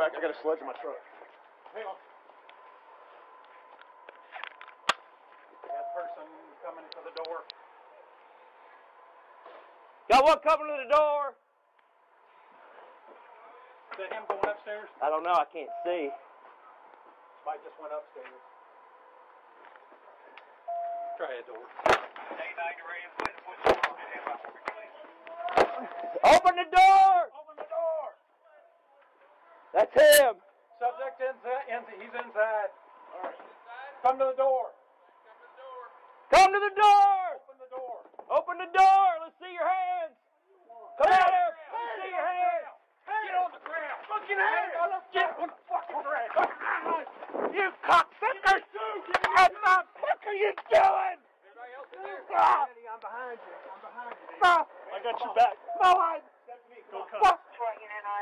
back. I got a sledge in my truck. Hang on. That person coming to the door. Got one coming to the door. Is that him going upstairs? I don't know. I can't see. Mike just went upstairs. Try a door. Open the door. Open the door. That's him. Subject inside. inside. He's inside. Come to the door. Come to the door. Open the door. Open the door. Let's see your hands. Come out here. Let's see your hands. Get on the ground. Fucking hands. Get on the fucking ground. You cocksuckers! What the fuck are you doing? Ah, I'm behind you. I'm behind you. I got your back. no, I.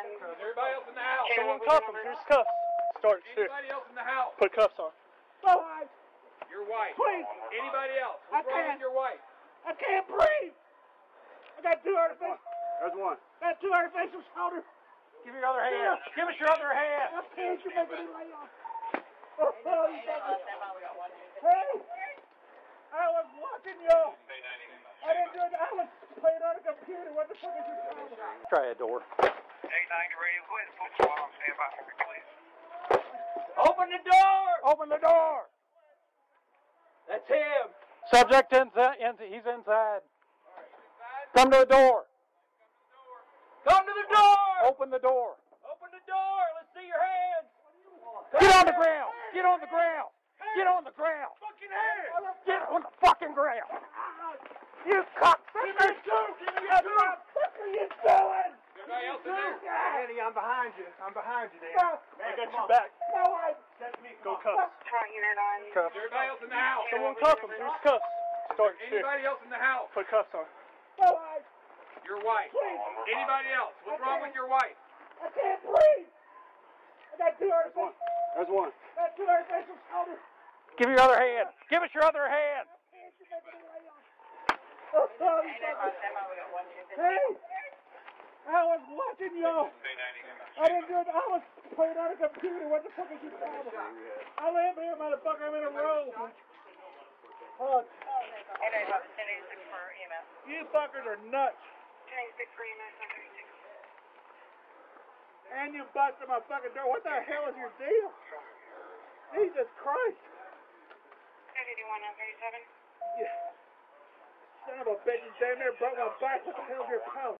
Go cuff. Fuck. Is everybody else in the house? Someone cuff him. Here's cuffs. Start. Here. Anybody else in the house? Put cuffs on. No, I. Your wife. Please. Anybody else? I wrong can't. with your wife? I can't breathe. I got two artificial. There's one. Got two artificial shoulders. Give me your other hand. Give us your other hand. I can't. You're making me lay off. Oh, oh, you fucking- Hey, I was watching you. I didn't do it. I was playing on a computer. What the fuck is your problem? Try a door. Open the door. Open the door. That's him. Subject inside. inside. He's inside. Come to the door. Come to the door. Open the door. Open the door. Let's see your hands. Get on the ground. Get on the ground. Get on the ground. Fucking hands. Get on the fucking ground. You cocksuckers! What the fuck are you doing? Everybody else in there? Eddie, I'm behind you. I'm behind you, No, I got your back. no, I. Go cuffs. Cuffs. Everybody else in the house? Someone cuff him. Here's cuffs. Start. Here. Anybody else in the house? Put cuffs on. No, I. Your wife. Please. Anybody else? What's wrong with your wife? I can't breathe. I got two There's artificial. one. There's one. Got two artificial shoulders. Give me your other hand. Give us your other hand. Can't you make me lay off? Oh, Hey, I was watching you. I didn't do it. I was playing on a computer. What the fuck is your problem? I live here, motherfucker. I'm in a room. Oh, you fuckers are nuts. And you busted my fucking door. What the hell is your deal? Jesus Christ. You son of a bitch. You damn near broke my back. What the hell's your problem?